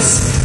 Yes.